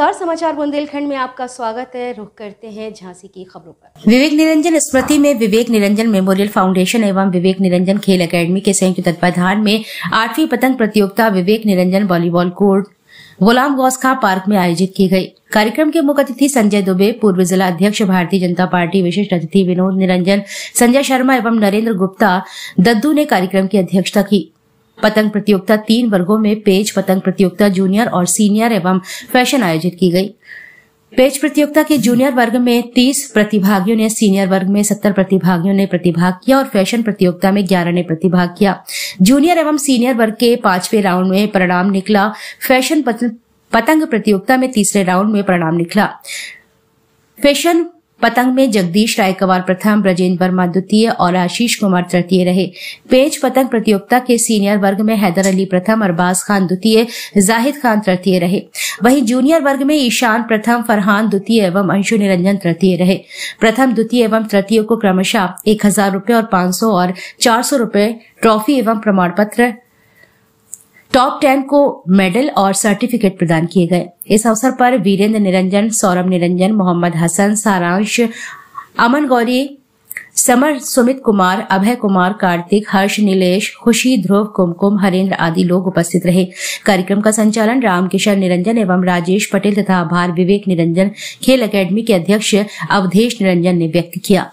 समाचार बुंदेलखंड में आपका स्वागत है। रुख करते हैं झांसी की खबरों पर। विवेक निरंजन स्मृति में विवेक निरंजन मेमोरियल फाउंडेशन एवं विवेक निरंजन खेल एकेडमी के संयुक्त तत्वाधान में आठवीं पतंग प्रतियोगिता Vivek Niranjan volleyball court, Ghulam Ghaus Khan park में आयोजित की गई। कार्यक्रम के मुख्य अतिथि संजय दुबे, पूर्व जिला अध्यक्ष भारतीय जनता पार्टी विशिष्ट अतिथि विनोद निरंजन, संजय शर्मा एवं नरेंद्र गुप्ता दद्दू ने कार्यक्रम की अध्यक्षता की। पतंग प्रतियोगिता तीन वर्गों में पेज पतंग प्रतियोगिता जूनियर और सीनियर एवं फ़ैशन आयोजित की गई। पेज प्रतियोगिता के जूनियर वर्ग में 30 प्रतिभागियों ने, सीनियर वर्ग में 70 प्रतिभागियों ने प्रतिभाग किया और फ़ैशन प्रतियोगिता में 11 ने प्रतिभाग किया। जूनियर एवं सीनियर वर्ग के पाँचवें राउंड में परिणाम निकला। फ़ैशन पतंग प्रतियोगिता में तीसरे राउंड में परिणाम निकला। फ़ैशन पतंग में जगदीश रायकवार प्रथम, ब्रजेंद्र वर्मा द्वितीय और आशीष कुमार तृतीय रहे। पेज पतंग प्रतियोगिता के सीनियर वर्ग में हैदर अली प्रथम अरबाज खान द्वितीय, जाहिद खान तृतीय रहे। वहीं जूनियर वर्ग में ईशान प्रथम, फरहान द्वितीय एवं अंशु निरंजन तृतीय रहे। प्रथम, द्वितीय एवं तृतीय को क्रमशः एक हज़ार रुपये और पाँच सौ और चार सौ रुपये ट्रॉफी एवं प्रमाण पत्र टॉप टेन को मेडल और सर्टिफिकेट प्रदान किए गए। इस अवसर पर वीरेंद्र निरंजन, सौरभ निरंजन, मोहम्मद हसन, सारांश, अमन गौरी, समर सुमित कुमार, अभय कुमार, कार्तिक, हर्ष नीलेश, खुशी ध्रुव, कुमकुम, हरेंद्र आदि लोग उपस्थित रहे। कार्यक्रम का संचालन रामकिशन निरंजन एवं राजेश पटेल तथा आभार विवेक निरंजन, खेल अकेडमी के अध्यक्ष अवधेश निरंजन ने व्यक्त किया।